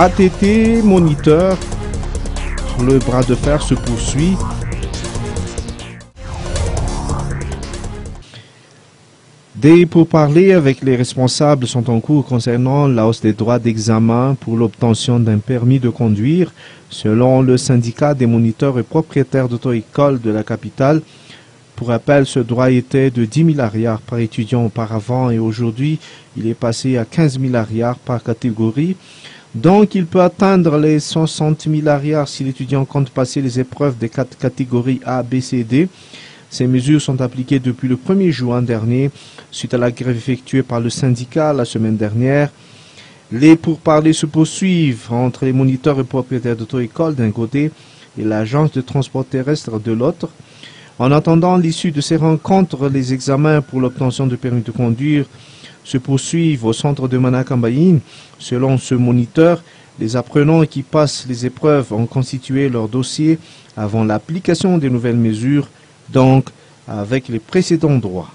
ATT Moniteur, le bras de fer se poursuit. Des pourparlers avec les responsables sont en cours concernant la hausse des droits d'examen pour l'obtention d'un permis de conduire. Selon le syndicat des moniteurs et propriétaires d'auto-écoles de la capitale, pour rappel, ce droit était de 10 000 arrières par étudiant auparavant et aujourd'hui, il est passé à 15 000 arrières par catégorie. Donc, il peut atteindre les 60 000 arrières si l'étudiant compte passer les épreuves des quatre catégories A, B, C, D. Ces mesures sont appliquées depuis le 1er juin dernier, suite à la grève effectuée par le syndicat la semaine dernière. Les pourparlers se poursuivent entre les moniteurs et propriétaires d'auto-école d'un côté et l'agence de transport terrestre de l'autre. En attendant l'issue de ces rencontres, les examens pour l'obtention de permis de conduire se poursuivent au centre de Manakambaïn. Selon ce moniteur, les apprenants qui passent les épreuves ont constitué leur dossier avant l'application des nouvelles mesures, donc avec les précédents droits.